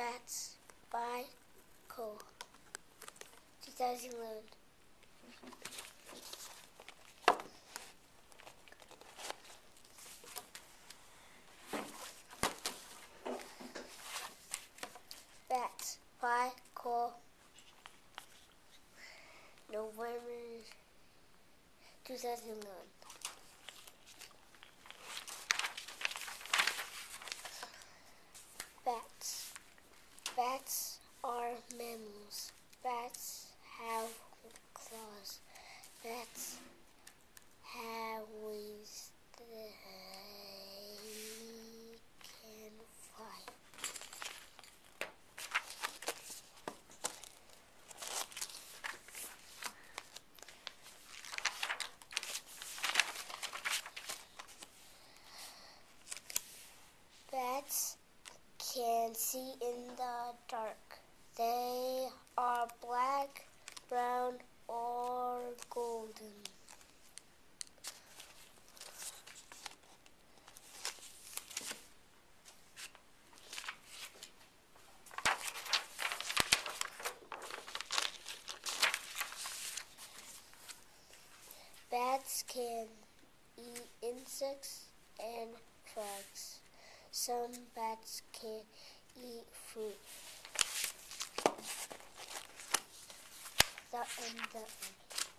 Bats by Cole. 2011. Bats by Cole. November 2009. Bats. Bats are mammals. Bats have claws. Bats have wings. They can fly. Bats can see in the dark. They are black, brown, or golden. Bats can eat insects and frogs. Some bats can eat fruit. The end. The end.